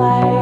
life.